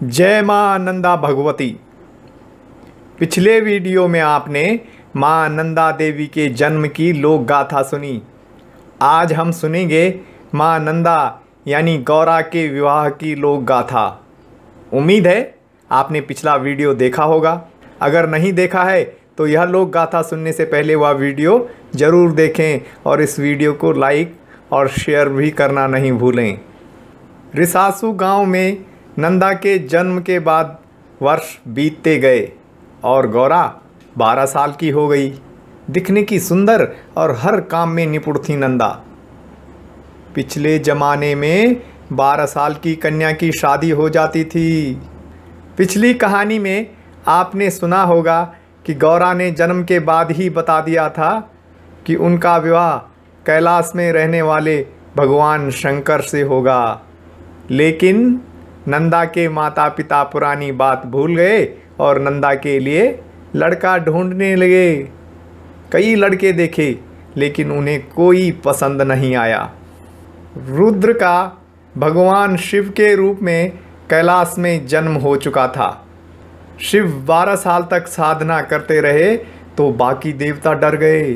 जय माँ नंदा भगवती। पिछले वीडियो में आपने माँ नंदा देवी के जन्म की लोक गाथा सुनी। आज हम सुनेंगे माँ नंदा, यानी गौरा के विवाह की लोक गाथा। उम्मीद है आपने पिछला वीडियो देखा होगा। अगर नहीं देखा है तो यह लोक गाथा सुनने से पहले वह वीडियो ज़रूर देखें और इस वीडियो को लाइक और शेयर भी करना नहीं भूलें। रिसासू गाँव में नंदा के जन्म के बाद वर्ष बीतते गए और गौरा बारह साल की हो गई। दिखने की सुंदर और हर काम में निपुण थी नंदा। पिछले ज़माने में बारह साल की कन्या की शादी हो जाती थी। पिछली कहानी में आपने सुना होगा कि गौरा ने जन्म के बाद ही बता दिया था कि उनका विवाह कैलाश में रहने वाले भगवान शंकर से होगा। लेकिन नंदा के माता पिता पुरानी बात भूल गए और नंदा के लिए लड़का ढूँढने लगे। कई लड़के देखे, लेकिन उन्हें कोई पसंद नहीं आया। रुद्र का भगवान शिव के रूप में कैलाश में जन्म हो चुका था। शिव बारह साल तक साधना करते रहे तो बाकी देवता डर गए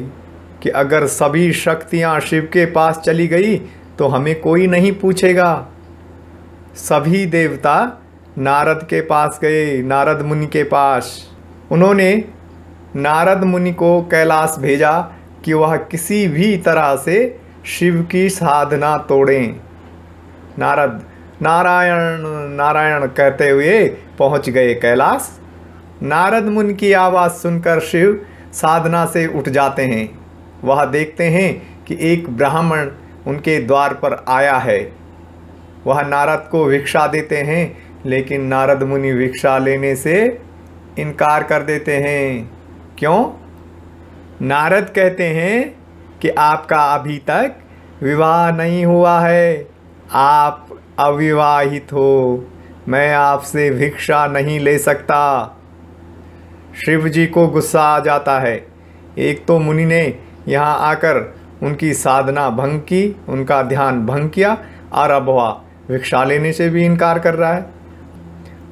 कि अगर सभी शक्तियाँ शिव के पास चली गई तो हमें कोई नहीं पूछेगा। सभी देवता नारद के पास गए, नारद मुनि के पास। उन्होंने नारद मुनि को कैलाश भेजा कि वह किसी भी तरह से शिव की साधना तोड़ें। नारद, नारायण नारायण कहते हुए पहुँच गए कैलाश। नारद मुनि की आवाज़ सुनकर शिव साधना से उठ जाते हैं। वह देखते हैं कि एक ब्राह्मण उनके द्वार पर आया है। वह नारद को भिक्षा देते हैं, लेकिन नारद मुनि भिक्षा लेने से इनकार कर देते हैं। क्यों? नारद कहते हैं कि आपका अभी तक विवाह नहीं हुआ है। आप अविवाहित हो। मैं आपसे भिक्षा नहीं ले सकता। शिव जी को गुस्सा आ जाता है। एक तो मुनि ने यहाँ आकर उनकी साधना भंग की, उनका ध्यान भंग किया, और अब वह भिक्षा लेने से भी इनकार कर रहा है।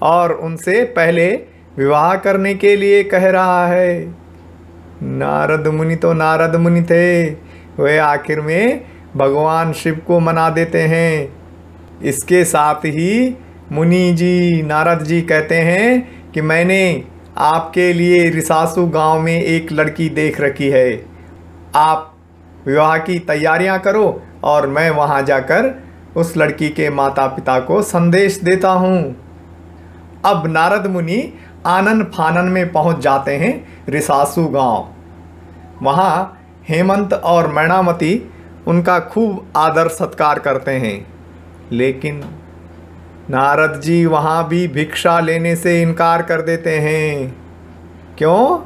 और उनसे पहले विवाह करने के लिए कह रहा है, नारद मुनि तो नारद मुनि थे, वे आखिर में भगवान शिव को मना देते हैं। इसके साथ ही मुनि जी, नारद जी कहते हैं कि मैंने आपके लिए रिसासू गाँव में एक लड़की देख रखी है। आप विवाह की तैयारियाँ करो और मैं वहाँ जाकर उस लड़की के माता पिता को संदेश देता हूँ। अब नारद मुनि आनन फानन में पहुँच जाते हैं रिसासू गाँव। वहाँ हेमंत और मैणामती उनका खूब आदर सत्कार करते हैं। लेकिन नारद जी वहाँ भी भिक्षा लेने से इनकार कर देते हैं। क्यों?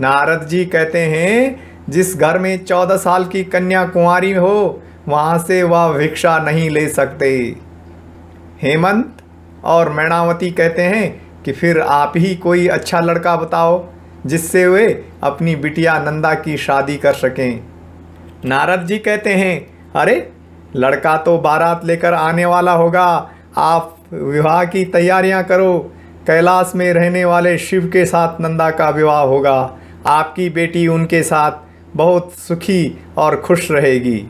नारद जी कहते हैं जिस घर में चौदह साल की कन्या कुंवारी हो, वहाँ से वह भिक्षा नहीं ले सकते। हेमंत और मैणावती कहते हैं कि फिर आप ही कोई अच्छा लड़का बताओ, जिससे वे अपनी बिटिया नंदा की शादी कर सकें। नारद जी कहते हैं, अरे, लड़का तो बारात लेकर आने वाला होगा। आप विवाह की तैयारियाँ करो। कैलाश में रहने वाले शिव के साथ नंदा का विवाह होगा। आपकी बेटी उनके साथ बहुत सुखी और खुश रहेगी।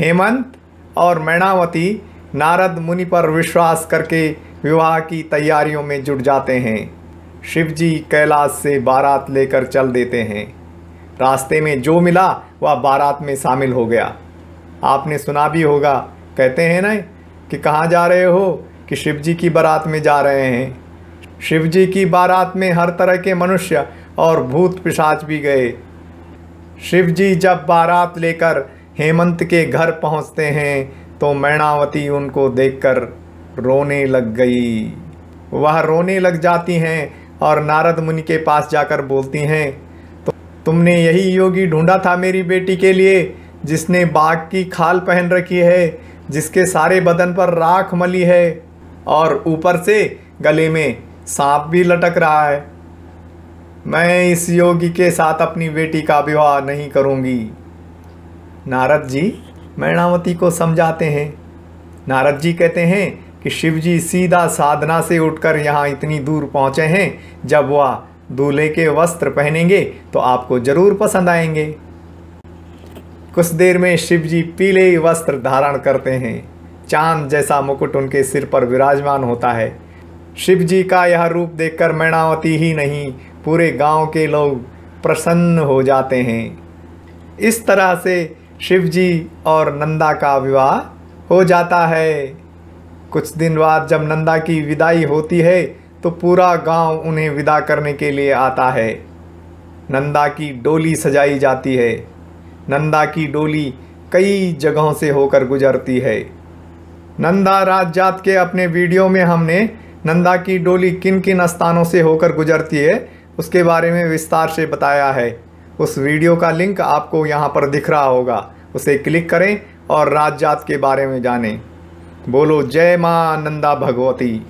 हेमंत और मैणावती नारद मुनि पर विश्वास करके विवाह की तैयारियों में जुट जाते हैं। शिवजी कैलाश से बारात लेकर चल देते हैं। रास्ते में जो मिला वह बारात में शामिल हो गया। आपने सुना भी होगा, कहते हैं ना, कि कहाँ जा रहे हो, कि शिवजी की बारात में जा रहे हैं। शिवजी की बारात में हर तरह के मनुष्य और भूत पिशाच भी गए। शिवजी जब बारात लेकर हेमंत के घर पहुँचते हैं तो मैणावती उनको देखकर रोने लग गई। वह रोने लग जाती हैं और नारद मुनि के पास जाकर बोलती हैं तो तुमने यही योगी ढूंढा था मेरी बेटी के लिए, जिसने बाघ की खाल पहन रखी है, जिसके सारे बदन पर राख मली है, और ऊपर से गले में सांप भी लटक रहा है। मैं इस योगी के साथ अपनी बेटी का विवाह नहीं करूँगी। नारद जी मैणावती को समझाते हैं। नारद जी कहते हैं कि शिवजी सीधा साधना से उठकर यहाँ इतनी दूर पहुँचे हैं। जब वह दूल्हे के वस्त्र पहनेंगे तो आपको ज़रूर पसंद आएँगे। कुछ देर में शिवजी पीले वस्त्र धारण करते हैं। चाँद जैसा मुकुट उनके सिर पर विराजमान होता है। शिव जी का यह रूप देखकर मैणावती ही नहीं पूरे गाँव के लोग प्रसन्न हो जाते हैं। इस तरह से शिव जी और नंदा का विवाह हो जाता है। कुछ दिन बाद जब नंदा की विदाई होती है तो पूरा गाँव उन्हें विदा करने के लिए आता है। नंदा की डोली सजाई जाती है। नंदा की डोली कई जगहों से होकर गुजरती है। नंदा राज जात के अपने वीडियो में हमने नंदा की डोली किन किन स्थानों से होकर गुजरती है उसके बारे में विस्तार से बताया है। उस वीडियो का लिंक आपको यहाँ पर दिख रहा होगा। उसे क्लिक करें और राज जात के बारे में जानें। बोलो, जय माँ नंदा भगवती।